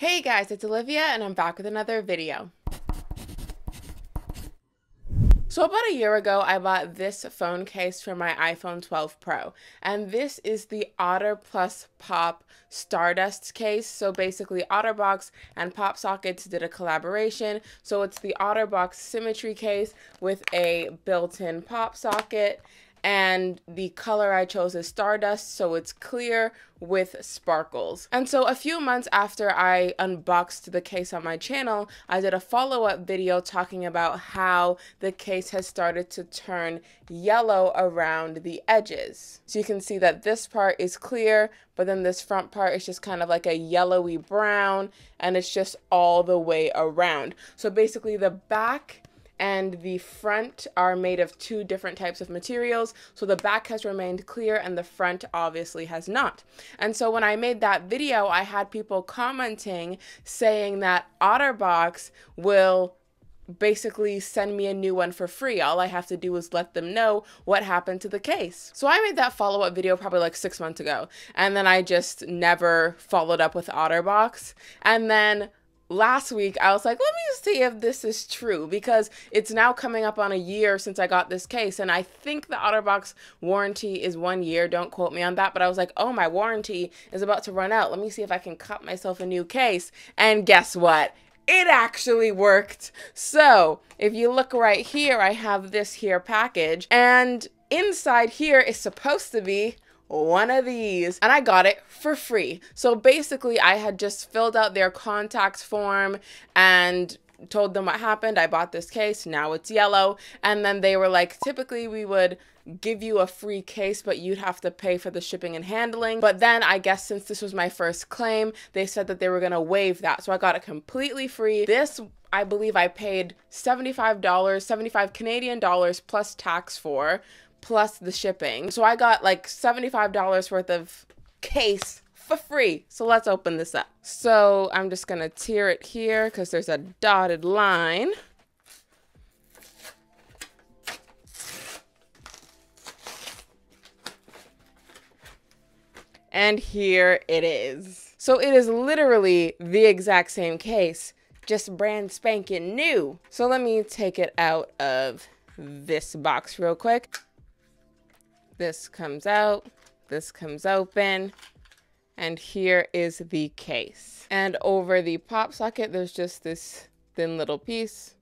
Hey guys, it's Olivia and I'm back with another video. So about a year ago, I bought this phone case for my iPhone 12 Pro, and this is the Otter Plus Pop Stardust case. So basically, OtterBox and Pop Sockets did a collaboration. So it's the OtterBox Symmetry case with a built-in pop socket and the color I chose is Stardust, so it's clear with sparkles. And so a few months after I unboxed the case on my channel, I did a follow-up video talking about how the case has started to turn yellow around the edges. So you can see that this part is clear, but then this front part is just kind of like a yellowy brown, and it's just all the way around. So basically the back and the front are made of two different types of materials. So the back has remained clear and the front obviously has not. And so when I made that video, I had people commenting saying that OtterBox will basically send me a new one for free. All I have to do is let them know what happened to the case. So I made that follow up video probably like six months ago. And then I just never followed up with OtterBox. And then last week I was like, let me see if this is true because it's now coming up on a year since I got this case. And I think the OtterBox warranty is one year. Don't quote me on that. But I was like, oh, my warranty is about to run out. Let me see if I can cut myself a new case. And guess what? It actually worked. So if you look right here, I have this here package. And inside here is supposed to be one of these and I got it for free. So basically I had just filled out their contact form and told them what happened. I bought this case, now it's yellow. And then they were like, typically we would give you a free case, but you'd have to pay for the shipping and handling. But then I guess since this was my first claim, they said that they were to waive that. So I got it completely free. This I believe I paid $75, 75 Canadian dollars plus tax for, plus the shipping. So I got like $75 worth of case for free. So let's open this up. So I'm just gonna tear it here because there's a dotted line. And here it is. So it is literally the exact same case, just brand spanking new. So let me take it out of this box real quick. This comes out, this comes open, and here is the case. And over the pop socket, there's just this thin little piece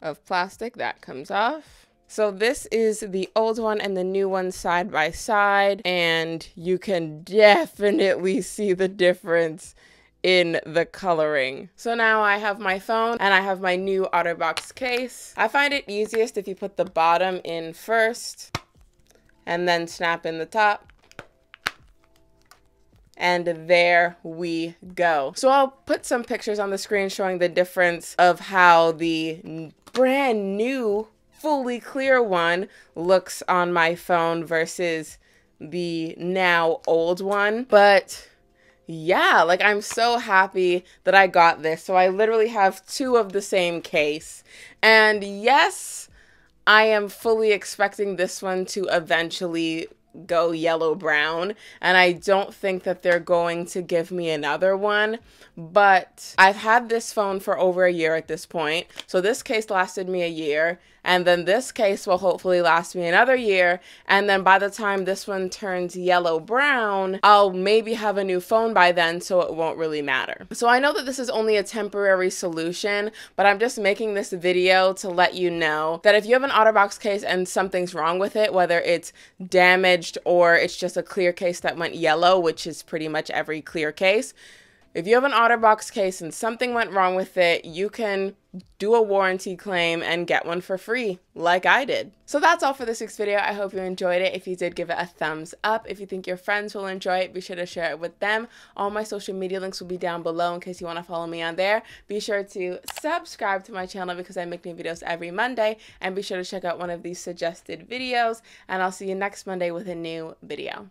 of plastic that comes off. So this is the old one and the new one side by side, and you can definitely see the difference in the coloring. So now I have my phone and I have my new OtterBox case. I find it easiest if you put the bottom in first and then snap in the top. And there we go. So I'll put some pictures on the screen showing the difference of how the brand new fully clear one looks on my phone versus the now old one. But yeah, like I'm so happy that I got this. So I literally have two of the same case. And yes, I am fully expecting this one to eventually go yellow brown and I don't think that they're going to give me another one but I've had this phone for over a year at this point. So this case lasted me a year and then this case will hopefully last me another year and then by the time this one turns yellow brown I'll maybe have a new phone by then so it won't really matter. So I know that this is only a temporary solution but I'm just making this video to let you know that if you have an OtterBox case and something's wrong with it whether it's damaged damaged or it's just a clear case that went yellow, which is pretty much every clear case. If you have an OtterBox case and something went wrong with it, you can do a warranty claim and get one for free, like I did. So that's all for this week's video. I hope you enjoyed it. If you did, give it a thumbs up. If you think your friends will enjoy it, be sure to share it with them. All my social media links will be down below in case you want to follow me on there. Be sure to subscribe to my channel because I make new videos every Monday. And be sure to check out one of these suggested videos. And I'll see you next Monday with a new video.